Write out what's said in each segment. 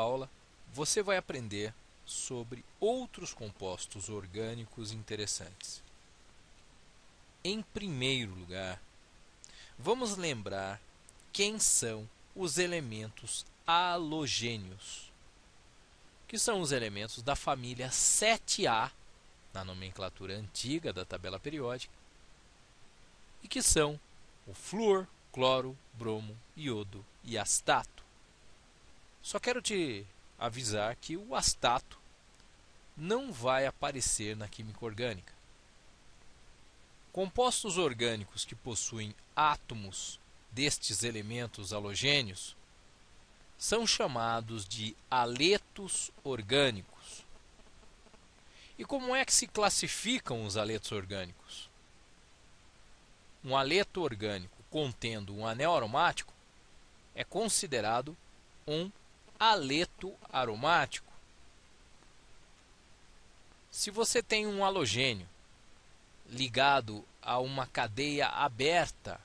aula, você vai aprender sobre outros compostos orgânicos interessantes. Em primeiro lugar, vamos lembrar quem são os elementos halogênios, que são os elementos da família 7A, na nomenclatura antiga da tabela periódica, e que são o flúor, cloro, bromo, iodo e astato. Só quero te avisar que o astato não vai aparecer na química orgânica. Compostos orgânicos que possuem átomos destes elementos halogênios são chamados de aletos orgânicos. E como é que se classificam os aletos orgânicos? Um aleto orgânico contendo um anel aromático é considerado um aleto aromático. Se você tem um halogênio ligado a uma cadeia aberta,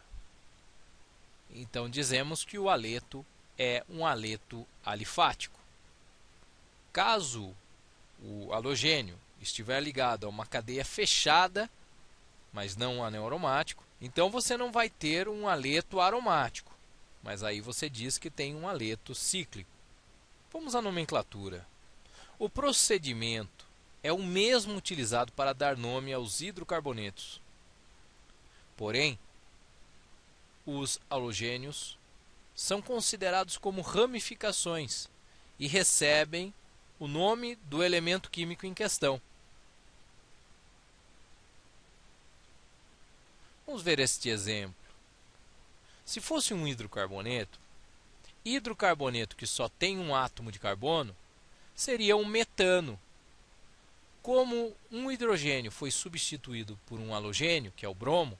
então dizemos que o aleto é um aleto alifático. Caso o halogênio estiver ligado a uma cadeia fechada, mas não um anel aromático, então você não vai ter um aleto aromático, mas aí você diz que tem um aleto cíclico. Vamos à nomenclatura. O procedimento é o mesmo utilizado para dar nome aos hidrocarbonetos. Porém, os halogênios são considerados como ramificações e recebem o nome do elemento químico em questão. Vamos ver este exemplo. Se fosse um hidrocarboneto, hidrocarboneto que só tem um átomo de carbono seria um metano. Como um hidrogênio foi substituído por um halogênio, que é o bromo,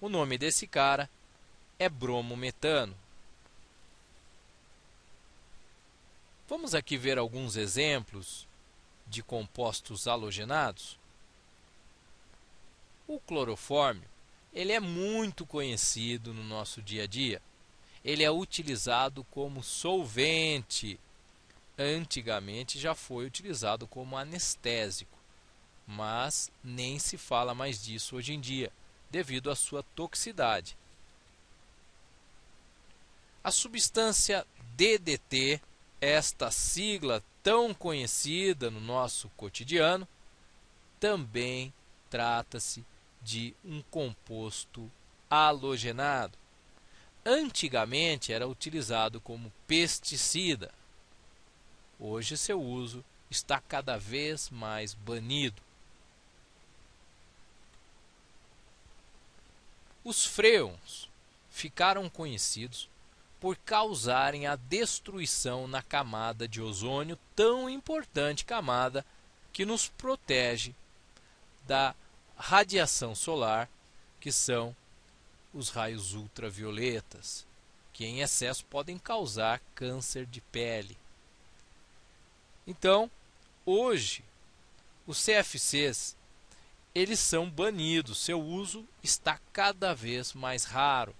o nome desse cara é bromometano. Vamos aqui ver alguns exemplos de compostos halogenados. O clorofórmio ele é muito conhecido no nosso dia a dia ele é utilizado como solvente. Antigamente já foi utilizado como anestésico, mas nem se fala mais disso hoje em dia, devido à sua toxicidade. A substância DDT, esta sigla tão conhecida no nosso cotidiano, também trata-se de um composto halogenado antigamente era utilizado como pesticida. Hoje seu uso está cada vez mais banido. Os freons ficaram conhecidos por causarem a destruição na camada de ozônio, tão importante camada que nos protege da radiação solar, que são os raios ultravioletas, que em excesso podem causar câncer de pele. Então, hoje, os CFCs eles são banidos, seu uso está cada vez mais raro.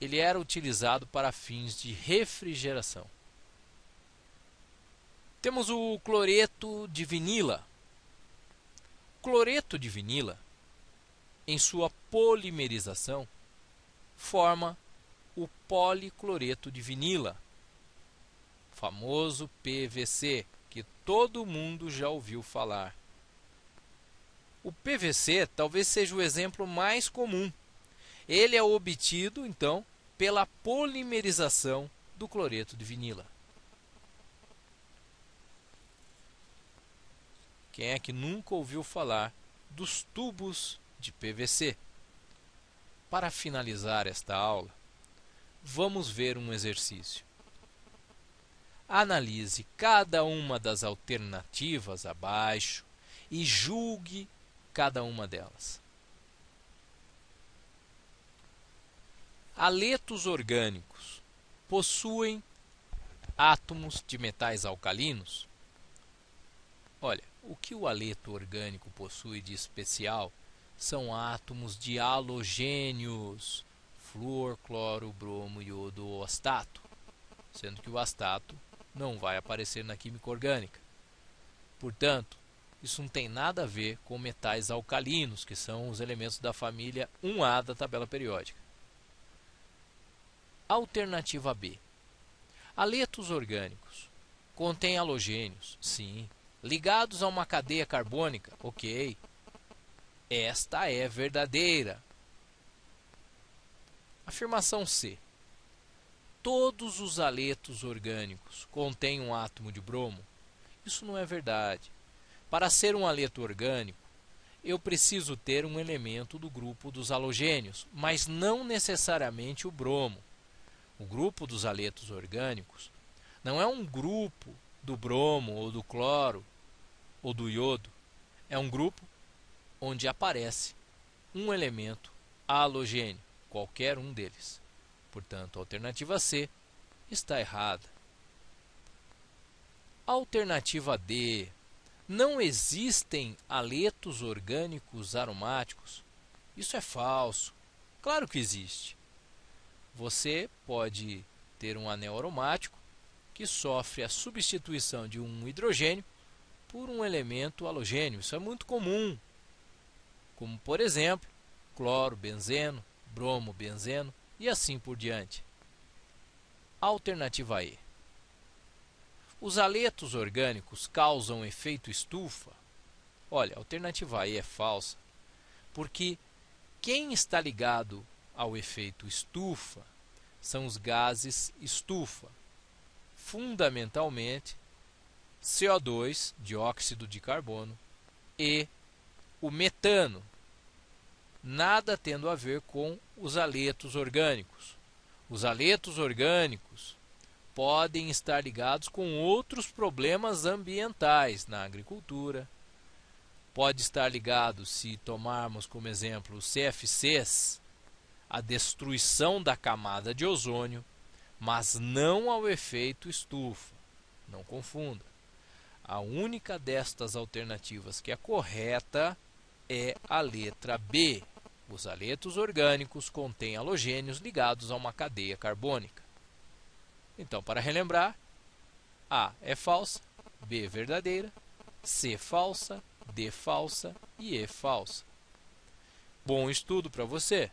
Ele era utilizado para fins de refrigeração. Temos o cloreto de vinila. O cloreto de vinila em sua polimerização, forma o policloreto de vinila, famoso PVC, que todo mundo já ouviu falar. O PVC talvez seja o exemplo mais comum. Ele é obtido, então, pela polimerização do cloreto de vinila. Quem é que nunca ouviu falar dos tubos de PVC. Para finalizar esta aula, vamos ver um exercício. Analise cada uma das alternativas abaixo e julgue cada uma delas. Aletos orgânicos possuem átomos de metais alcalinos? Olha, o que o aleto orgânico possui de especial são átomos de halogênios, flúor, cloro, bromo, iodo ou astato, sendo que o astato não vai aparecer na química orgânica. Portanto, isso não tem nada a ver com metais alcalinos, que são os elementos da família 1A da tabela periódica. Alternativa B. Aletos orgânicos. Contém halogênios, sim. Ligados a uma cadeia carbônica, ok. Esta é verdadeira. Afirmação C. Todos os aletos orgânicos contêm um átomo de bromo. Isso não é verdade. Para ser um aleto orgânico, eu preciso ter um elemento do grupo dos halogênios, mas não necessariamente o bromo. O grupo dos aletos orgânicos não é um grupo do bromo ou do cloro ou do iodo. É um grupo onde aparece um elemento halogênio, qualquer um deles. Portanto, a alternativa C está errada. Alternativa D. Não existem aletos orgânicos aromáticos. Isso é falso. Claro que existe. Você pode ter um anel aromático que sofre a substituição de um hidrogênio por um elemento halogênio. Isso é muito comum. Como, por exemplo, cloro, benzeno, bromo, benzeno e assim por diante. Alternativa E. Os aletos orgânicos causam efeito estufa? Olha, a alternativa E é falsa, porque quem está ligado ao efeito estufa são os gases estufa, fundamentalmente CO2, dióxido de carbono, e o metano, nada tendo a ver com os aletos orgânicos. Os aletos orgânicos podem estar ligados com outros problemas ambientais na agricultura. Pode estar ligado, se tomarmos como exemplo os CFCs, à destruição da camada de ozônio, mas não ao efeito estufa. Não confunda. A única destas alternativas que é correta é a letra B. Os aletos orgânicos contêm halogênios ligados a uma cadeia carbônica. Então, para relembrar, A é falsa, B verdadeira, C falsa, D falsa e E falsa. Bom estudo para você!